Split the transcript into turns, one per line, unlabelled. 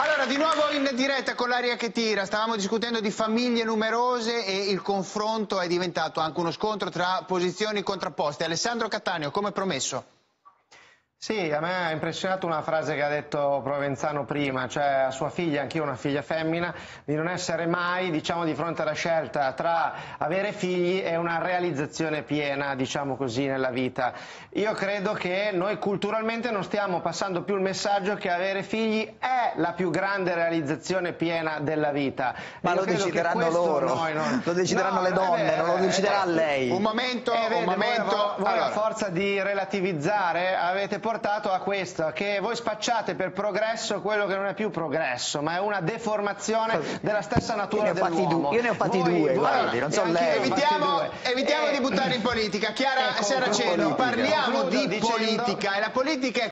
Allora, di nuovo in diretta con l'aria che tira, stavamo discutendo di famiglie numerose e il confronto è diventato anche uno scontro tra posizioni contrapposte. Alessandro Cattaneo, come promesso.
Sì, a me ha impressionato una frase che ha detto Provenzano prima, cioè a sua figlia, anch'io una figlia femmina, di non essere mai, diciamo, di fronte alla scelta tra avere figli e una realizzazione piena, diciamo così, nella vita. Io credo che noi culturalmente non stiamo passando più il messaggio che avere figli è la più grande realizzazione piena della vita.
Ma lo decideranno loro,
noi non-
lo decideranno
No,
le
è
donne,
vero,
non lo
eh,
deciderà
eh,
lei.
Un momento,
eh, vede,
un momento.
Voi, voi
Allora,
a forza di relativizzare avete portato a questo, che voi spacciate per progresso quello che non è più progresso, ma è una deformazione della stessa natura dell'uomo.
io ne ho fatti
Voi-
due, guardi, non so lei.
Evitiamo, evitiamo
E-
di buttare in politica. Chiara
e
Seraceno, parliamo di politica e la politica è